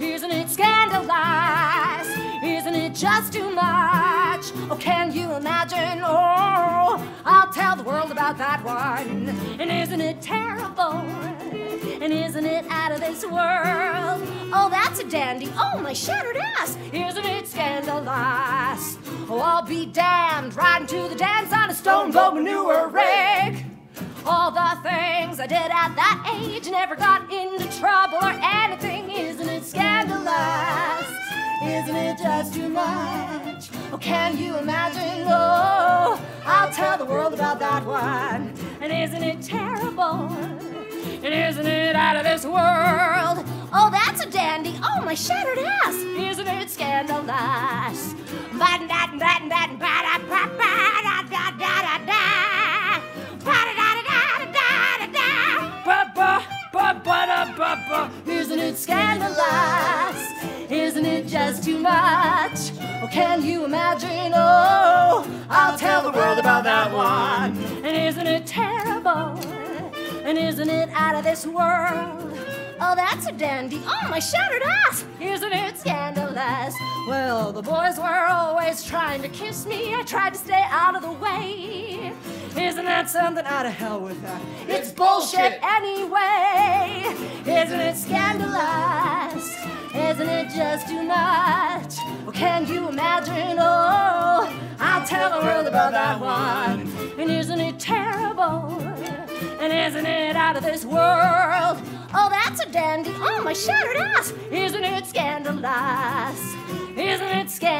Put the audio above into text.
Isn't it scandalous? Isn't it just too much? Oh, can you imagine? Oh, I'll tell the world about that one. And isn't it terrible? And isn't it out of this world? Oh, that's a dandy. Oh, my shattered ass. Isn't it scandalous? Oh, I'll be damned riding to the dance on a stone boat manure rig. All the things I did at that age never got into trouble or anything. Isn't it scandalous? Isn't it just too much? Oh, can you imagine? Oh, I'll tell the world about that one. And isn't it terrible? And isn't it out of this world? Oh, that's a dandy. Oh, my shattered ass. Isn't it scandalous? Isn't it scandalous? Isn't it just too much? Oh, can you imagine? Oh, I'll tell the world about that one. And isn't it terrible? And isn't it out of this world? Oh, that's a dandy. Oh, my shattered ass. Isn't it scandalous? Well, the boys were always trying to kiss me. I tried to stay out of the way. Isn't that something out of hell with that? It's bullshit anyway. Isn't it scandalous? Isn't it just too much? Well, can you imagine? Oh, I'll tell the world about that one. And isn't it terrible? And isn't it out of this world? Oh, that's a dandy. Oh, my shattered ass. Isn't it scandalous? Isn't it scandalous?